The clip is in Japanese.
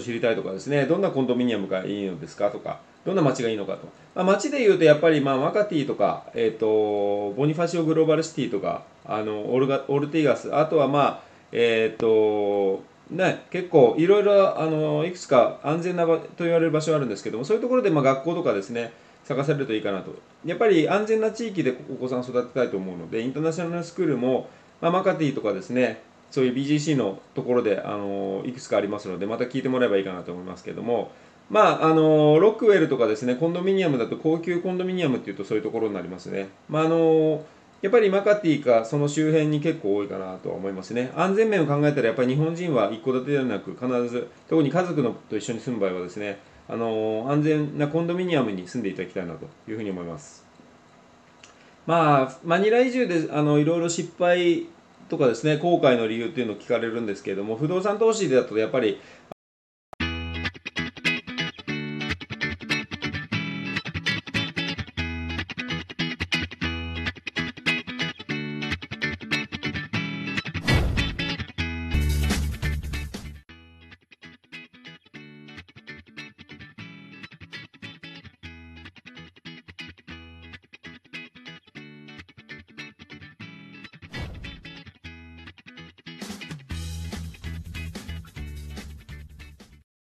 知りたいとかですね、どんなコンドミニアムがいいのですかとか、どんな街がいいのかと。まあ、街で言うと、やっぱり、まあ、マカティとか、えっ、と、ボニファシオグローバルシティとか、あの、オルガ、オルティガス、あとはまあ、えっ、と、ね、結構いろいろあのいくつか安全な場と言われる場所があるんですけどもそういうところでまあ学校とかですね探されるといいかなと。やっぱり安全な地域でお子さん育てたいと思うのでインターナショナルスクールも、まあ、マカティとかですねそういう BGC のところであのいくつかありますのでまた聞いてもらえばいいかなと思いますけどもまああのロックウェルとかですねコンドミニアムだと高級コンドミニアムっていうとそういうところになりますねまああのやっぱりマカティかその周辺に結構多いかなとは思いますね。安全面を考えたらやっぱり日本人は一戸建てではなく必ず特に家族のと一緒に住む場合はですねあの安全なコンドミニアムに住んでいただきたいなというふうに思います。まあマニラ移住であのいろいろ失敗とかですね後悔の理由っていうのを聞かれるんですけれども不動産投資だとやっぱり